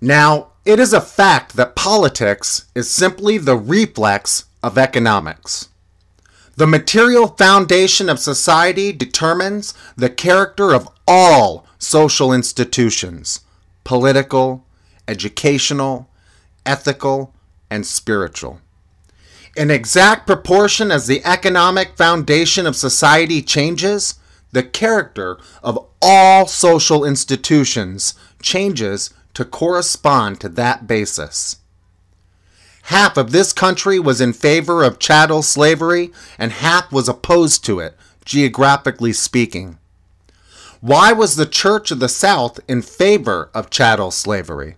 Now, it is a fact that politics is simply the reflex of economics. The material foundation of society determines the character of all social institutions political, educational, ethical, and spiritual. In exact proportion as the economic foundation of society changes, the character of all social institutions changes to correspond to that basis. Half of this country was in favor of chattel slavery, and half was opposed to it, geographically speaking. Why was the Church of the South in favor of chattel slavery?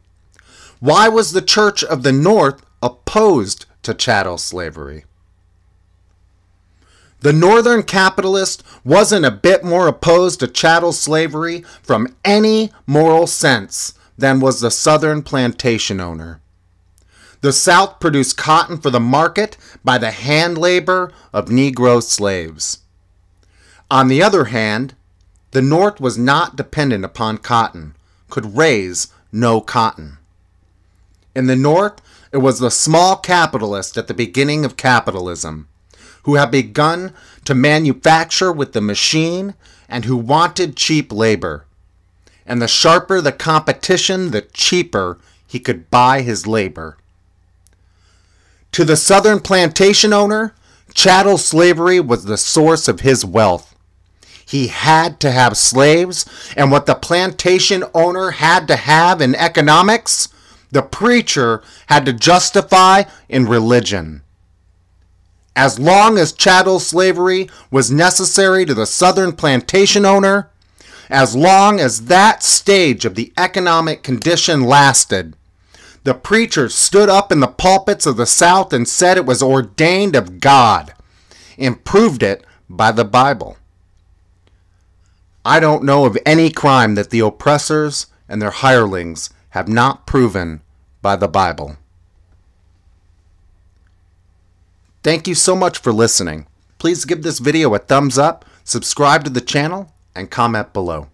Why was the Church of the North opposed to chattel slavery? The northern capitalist wasn't a bit more opposed to chattel slavery from any moral sense than was the southern plantation owner. The South produced cotton for the market by the hand labor of Negro slaves. On the other hand, the North was not dependent upon cotton, could raise no cotton. In the North, it was the small capitalist at the beginning of capitalism who had begun to manufacture with the machine and who wanted cheap labor. And the sharper the competition, the cheaper he could buy his labor. To the southern plantation owner, chattel slavery was the source of his wealth. He had to have slaves, and what the plantation owner had to have in economics, the preacher had to justify in religion. As long as chattel slavery was necessary to the southern plantation owner, as long as that stage of the economic condition lasted, the preachers stood up in the pulpits of the South and said it was ordained of God and proved it by the Bible. I don't know of any crime that the oppressors and their hirelings have not proven by the Bible. Thank you so much for listening. Please give this video a thumbs up, subscribe to the channel, and comment below.